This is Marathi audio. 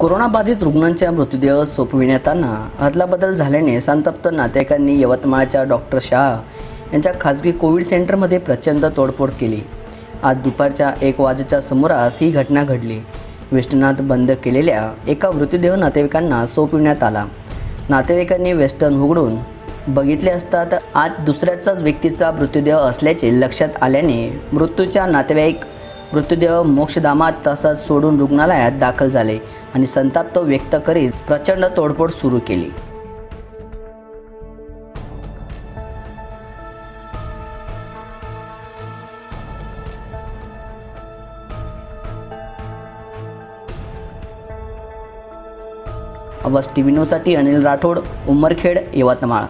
कोरोनाबाधित रुग्णांच्या मृतदेह सोपविण्याताना अदलाबदल झाल्याने संतप्त नातेवाईकांनी यवतमाळच्या डॉक्टर शाह यांच्या खासगी कोविड सेंटरमध्ये प्रचंड तोडफोड केली. आज दुपारच्या एक वाजेच्या समोरास ही घटना घडली. वेस्टर्नात बंद केलेल्या एका मृतदेह नातेवाईकांना सोपविण्यात आला. नातेवाईकांनी वेस्टर्न उघडून बघितले असता तर आज दुसऱ्याचाच व्यक्तीचा मृतदेह असल्याचे लक्षात आल्याने मृत्यूच्या नातेवाईक मृतदेह मोक्षधामात तसाच सोडून रुग्णालयात दाखल झाले आणि संताप व्यक्त करीत प्रचंड तोडफोड सुरू केली. आवाज टी व्ही अनिल राठोड उमरखेड यवतमाळ.